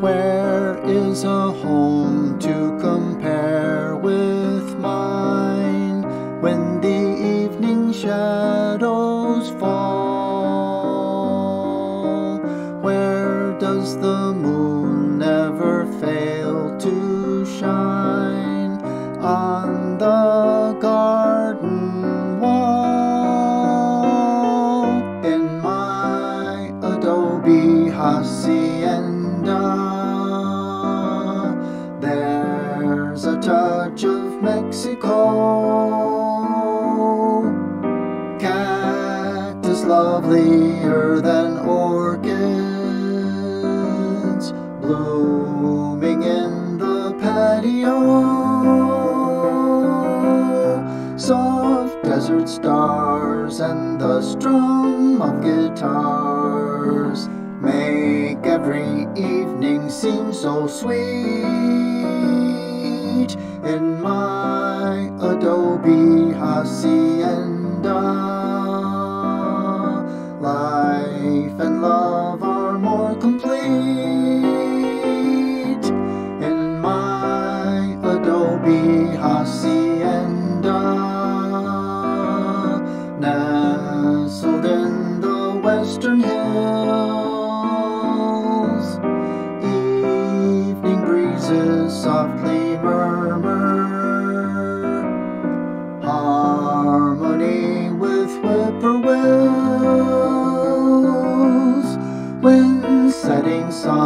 Where is a home to compare with mine when the evening shadows fall? Where does the moon never fail to shine on the garden of Mexico. Cactus lovelier than orchids blooming in the patio. Soft desert stars and the strum of guitars make every evening seem so sweet in my adobe hacienda. Life and love are more complete in my adobe hacienda. Nestled in the western hills,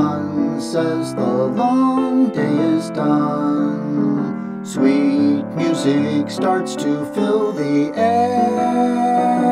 sun says the long day is done, sweet music starts to fill the air.